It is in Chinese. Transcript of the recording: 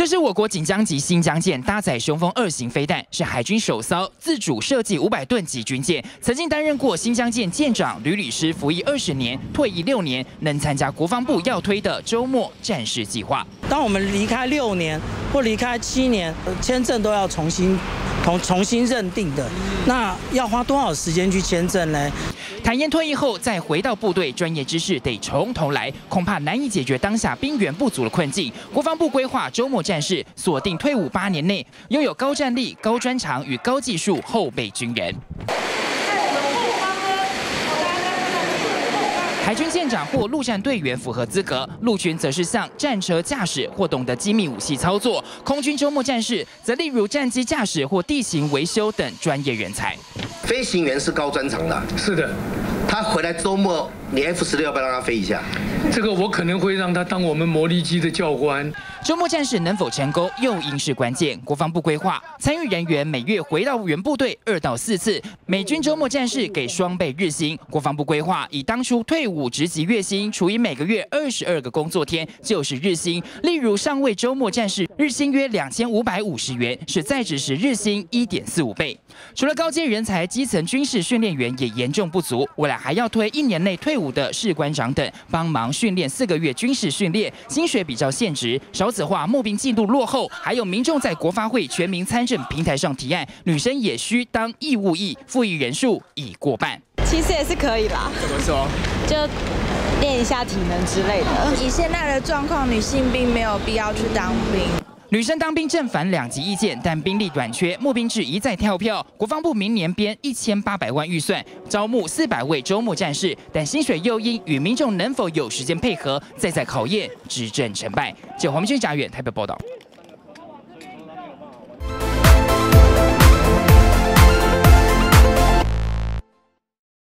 这是我国锦江级新疆舰搭载雄风二型飞弹，是海军首艘自主设计五百吨级军舰。曾经担任过新疆舰舰长吕律师，服役二十年，退役六年，能参加国防部要推的周末战士计划。当我们离开六年或离开七年，签证都要重新重重新认定的，那要花多少时间去签证呢？坦言退役后再回到部队，专业知识得从头来，恐怕难以解决当下兵源不足的困境。国防部规划周末战士锁定退伍八年内拥有高战力、高专长与高技术后备军人。海军舰长或陆战队员符合资格，陆军则是像战车驾驶或懂得机密武器操作，空军周末战士则例如战机驾驶或地形维修等专业人才。飞行员是高专长的，是的，他回来周末，你 F 十六要不要让他飞一下？这个我可能会让他当我们魔力机的教官。周末战士能否成功，诱因是关键。国防部规划，参与人员每月回到原部队二到四次，美军周末战士给双倍日薪。国防部规划，以当初退伍职级月薪除以每个月二十二个工作天，就是日薪。例如上位周末战士日薪约两千五百五十元，是在职时日薪一点四五倍。除了高阶人才，基层军事训练员也严重不足，未来还要推一年内退伍的士官长等帮忙训练四个月军事训练，薪水比较现值。少子化募兵进度落后，还有民众在国发会全民参政平台上提案，女生也需当义务役，复役人数已过半。其实也是可以啦，怎么说？就练一下体能之类的。以现在的状况，女性并没有必要去当兵。女生当兵正反两极意见，但兵力短缺，募兵制一再跳票。国防部明年编一千八百万预算，招募四百位周末战士，但薪水诱因与民众能否有时间配合，再在考验执政成败。九黄明轩、贾远台北报道。